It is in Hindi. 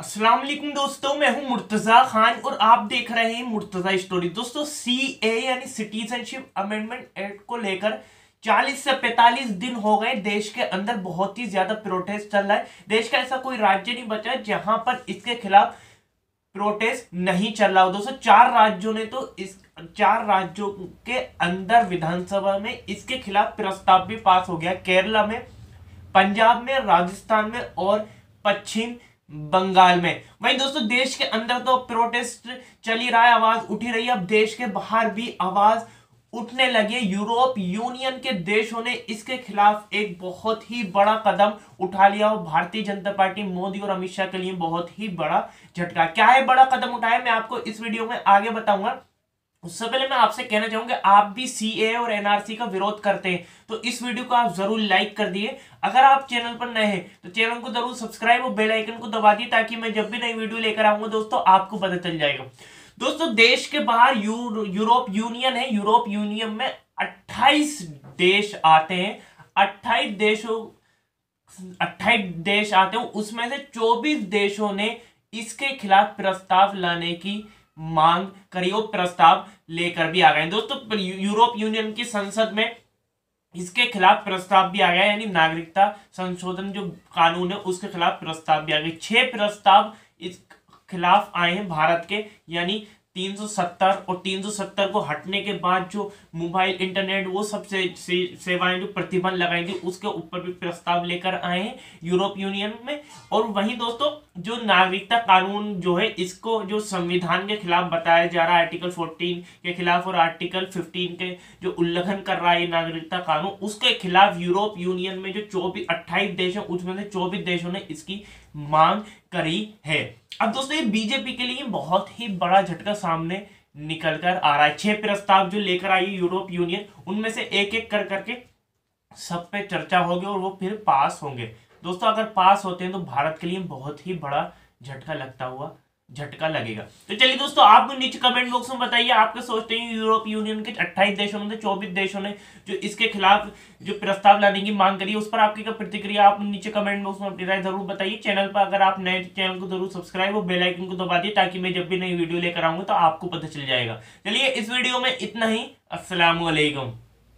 वालेकुम दोस्तों, मैं हूँ मुर्तजा खान और आप देख रहे हैं मुर्तजा स्टोरी दोस्तों सी ए यानी सिटीजनशिप अमेंडमेंट एक्ट को लेकर 40 से 45 दिन हो गए। देश के अंदर बहुत ही ज़्यादा प्रोटेस्ट चल रहा है। देश का ऐसा कोई राज्य नहीं बचा जहाँ पर इसके खिलाफ प्रोटेस्ट नहीं चल रहा हो। दोस्तों, चार राज्यों ने तो इस, चार राज्यों के अंदर विधानसभा में इसके खिलाफ प्रस्ताव भी पास हो गया। केरला में, पंजाब में, राजस्थान में और पश्चिम बंगाल में। वही दोस्तों, देश के अंदर तो प्रोटेस्ट चल ही रहा है, आवाज़ उठी रही है। अब देश के बाहर भी आवाज़ उठने लगे यूरोप यूनियन के देशों ने इसके खिलाफ एक बहुत ही बड़ा कदम उठा लिया और भारतीय जनता पार्टी मोदी और अमित शाह के लिए बहुत ही बड़ा झटका। क्या है बड़ा कदम उठाया? मैं आपको इस वीडियो में आगे बताऊँगा। उससे पहले मैं आपसे कहना चाहूँगा आप भी सीए और एनआरसी का विरोध करते हैं तो इस वीडियो को आप ज़रूर लाइक कर दिए। अगर आप चैनल पर नए हैं तो चैनल को ज़रूर सब्सक्राइब और बेल आइकन को दबा दिए ताकि मैं जब भी नई वीडियो लेकर आऊँगा दोस्तों आपको पता चल जाएगा। दोस्तों देश के बाहर यू, यूरोप यूनियन है यूरोप यूनियन में 28 देश आते हैं 28 देशों 28 देश आते हैं उसमें से 24 देशों ने इसके खिलाफ प्रस्ताव लाने की मांग करी और प्रस्ताव लेकर भी आ गए दोस्तों यूरोप यूनियन की संसद में इसके खिलाफ प्रस्ताव भी आ गया यानी नागरिकता संशोधन जो कानून है, उसके खिलाफ प्रस्ताव भी आ गए। छह प्रस्ताव इस खिलाफ आए हैं भारत के, यानी 370 और 370 को हटने के बाद जो मोबाइल इंटरनेट वो सबसे, से, सेवाएँ जो प्रतिबंध लगाएँगे उसके ऊपर भी प्रस्ताव लेकर आए यूरोप यूनियन में। और वहीं दोस्तों जो नागरिकता कानून जो है इसको जो संविधान के खिलाफ बताया जा रहा है आर्टिकल 14 के खिलाफ और आर्टिकल 15 के जो उल्लंघन कर रहा है नागरिकता कानून उसके खिलाफ यूरोप यूनियन में जो चौबीस अट्ठाईस देश है उसमें से चौबीस देशों ने इसकी मांग करी है। अब दोस्तों, ये बीजेपी के लिए बहुत ही बड़ा झटका सामने निकल कर आ रहा है। छह प्रस्ताव जो लेकर आई यूरोप यूनियन, उनमें से एक एक कर करके सब पे चर्चा होगी और वो फिर पास होंगे। दोस्तों, अगर पास होते हैं तो भारत के लिए बहुत ही बड़ा झटका लगता हुआ झटका लगेगा। तो चलिए दोस्तों, आप नीचे कमेंट बॉक्स में बताइए, आपके सोचते हैं यूरोप यूनियन के 28 देशों में चौबीस देशों ने जो इसके खिलाफ जो प्रस्ताव लाने की मांग करी है, उस पर आपकी क्या प्रतिक्रिया, आप नीचे कमेंट बॉक्स में अपनी राय ज़रूर बताइए। चैनल पर अगर आप नए चैनल को ज़रूर सब्सक्राइब और बेलाइकन को दबा दिए ताकि मैं जब भी नई वीडियो लेकर आऊँगा तो आपको पता चल जाएगा। चलिए, इस वीडियो में इतना ही। असलम